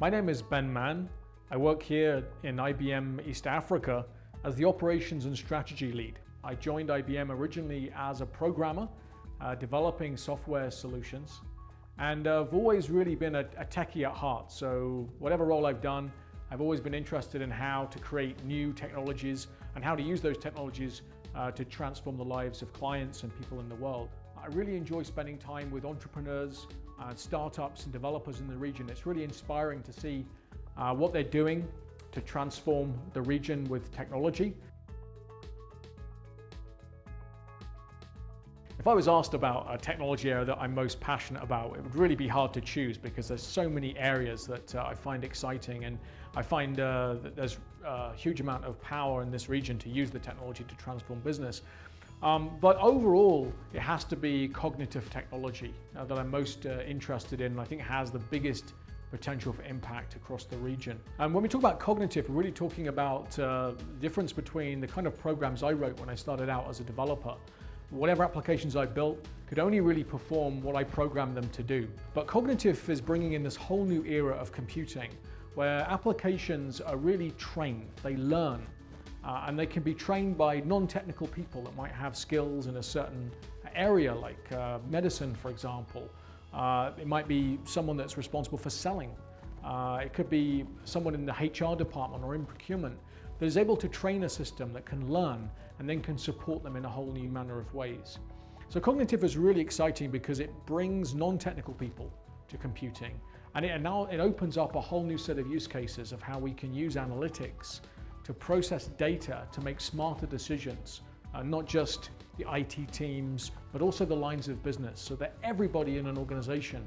My name is Ben Mann. I work here in IBM East Africa as the Operations and Strategy Lead. I joined IBM originally as a programmer, uh, developing software solutions. And I've always really been a, a techie at heart. So whatever role I've done, I've always been interested in how to create new technologies and how to use those technologies uh, to transform the lives of clients and people in the world. I really enjoy spending time with entrepreneurs, uh, startups and developers in the region. It's really inspiring to see uh, what they're doing to transform the region with technology. If I was asked about a technology area that I'm most passionate about, it would really be hard to choose because there's so many areas that uh, I find exciting and I find uh, that there's a huge amount of power in this region to use the technology to transform business. Um, but overall, it has to be cognitive technology uh, that I'm most uh, interested in and I think has the biggest potential for impact across the region. And when we talk about cognitive, we're really talking about uh, the difference between the kind of programs I wrote when I started out as a developer whatever applications I built could only really perform what I programmed them to do. But cognitive is bringing in this whole new era of computing where applications are really trained, they learn, uh, and they can be trained by non-technical people that might have skills in a certain area like uh, medicine, for example. Uh, it might be someone that's responsible for selling. Uh, it could be someone in the HR department or in procurement that is able to train a system that can learn and then can support them in a whole new manner of ways. So cognitive is really exciting because it brings non-technical people to computing and it now it opens up a whole new set of use cases of how we can use analytics to process data to make smarter decisions, uh, not just the IT teams, but also the lines of business so that everybody in an organization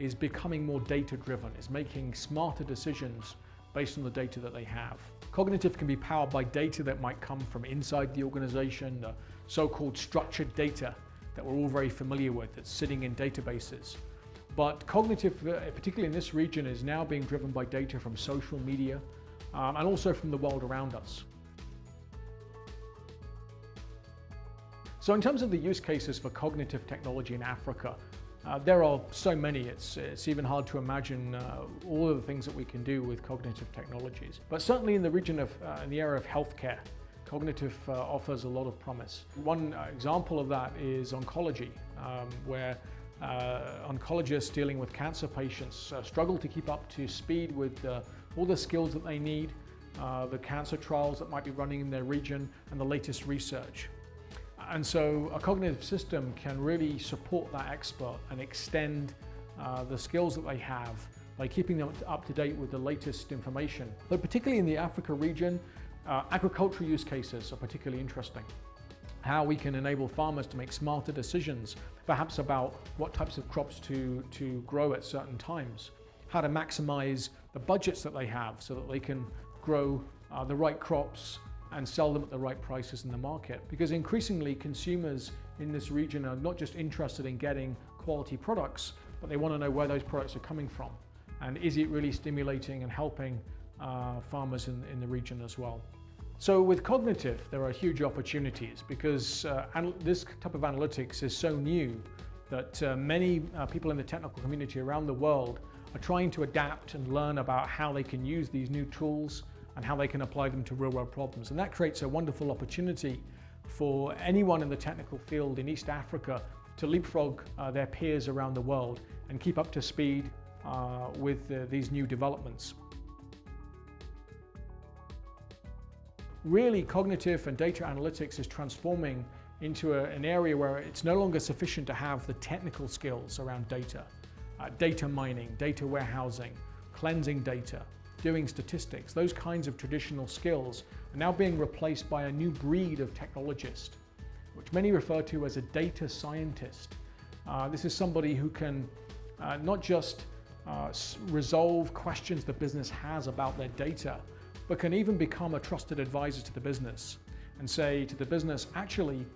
is becoming more data driven, is making smarter decisions based on the data that they have. Cognitive can be powered by data that might come from inside the organization, the so-called structured data that we're all very familiar with that's sitting in databases. But cognitive, uh, particularly in this region, is now being driven by data from social media um, and also from the world around us. So in terms of the use cases for cognitive technology in Africa, uh, there are so many, it's, it's even hard to imagine uh, all of the things that we can do with cognitive technologies. But certainly in the region of, uh, in the area of healthcare, cognitive uh, offers a lot of promise. One uh, example of that is oncology, um, where uh, oncologists dealing with cancer patients struggle to keep up to speed with all the skills that they need, the cancer trials that might be running in their region, and the latest research. And so a cognitive system can really support that expert and extend uh, the skills that they have by keeping them up to date with the latest information. But particularly in the Africa region, uh, agricultural use cases are particularly interesting. How we can enable farmers to make smarter decisions, perhaps about what types of crops to, to grow at certain times. How to maximize the budgets that they have so that they can grow uh, the right crops and sell them at the right prices in the market. Because increasingly consumers in this region are not just interested in getting quality products, but they want to know where those products are coming from. And is it really stimulating and helping uh, farmers in, in the region as well? So with cognitive, there are huge opportunities because uh, this type of analytics is so new that uh, many uh, people in the technical community around the world are trying to adapt and learn about how they can use these new tools and how they can apply them to real world problems. And that creates a wonderful opportunity for anyone in the technical field in East Africa to leapfrog uh, their peers around the world and keep up to speed uh, with uh, these new developments. Really, cognitive and data analytics is transforming into a, an area where it's no longer sufficient to have the technical skills around data. Uh, data mining, data warehousing, cleansing data, doing statistics, those kinds of traditional skills are now being replaced by a new breed of technologist, which many refer to as a data scientist. Uh, this is somebody who can uh, not just uh, resolve questions the business has about their data, but can even become a trusted advisor to the business and say to the business, actually,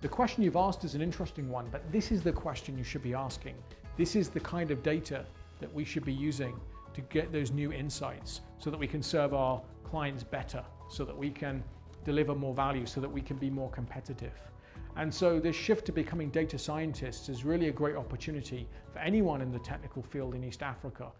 the question you've asked is an interesting one, but this is the question you should be asking. This is the kind of data that we should be using to get those new insights so that we can serve our clients better, so that we can deliver more value, so that we can be more competitive. And so this shift to becoming data scientists is really a great opportunity for anyone in the technical field in East Africa.